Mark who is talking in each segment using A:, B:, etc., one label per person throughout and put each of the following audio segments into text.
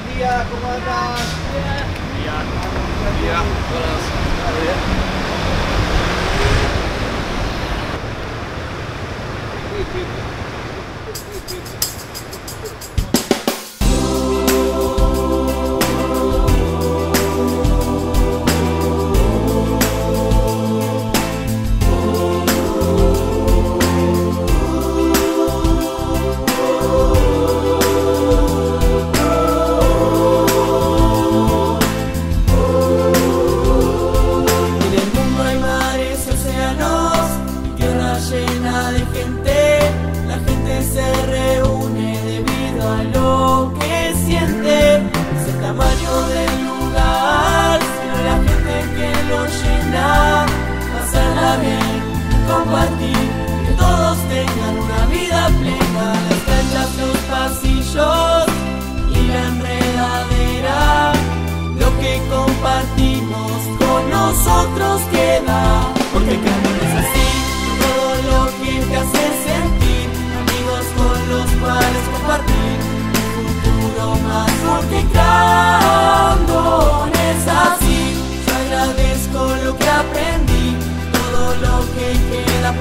A: Buen día, ¿cómo andas?
B: Buen día.
C: Buen día. compartir, que todos tengan una vida plena, las canchas, los pasillos y la enredadera, lo que compartimos con nosotros queda, porque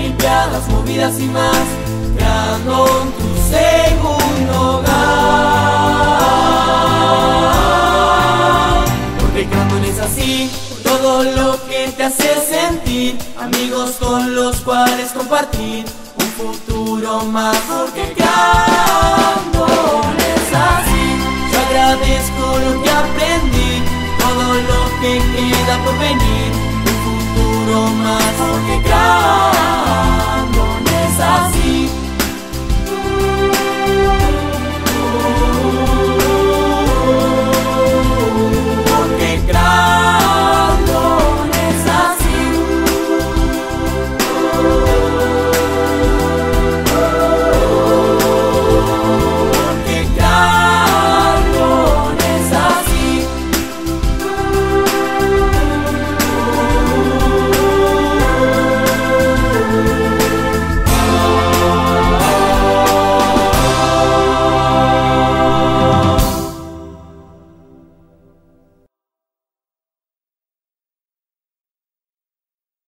C: limpiadas, movidas y más, Brandon tu segundo hogar. Porque Brandon es así, todo lo que te hace sentir, amigos con los cuales compartir un futuro más, porque Brandon es así, yo agradezco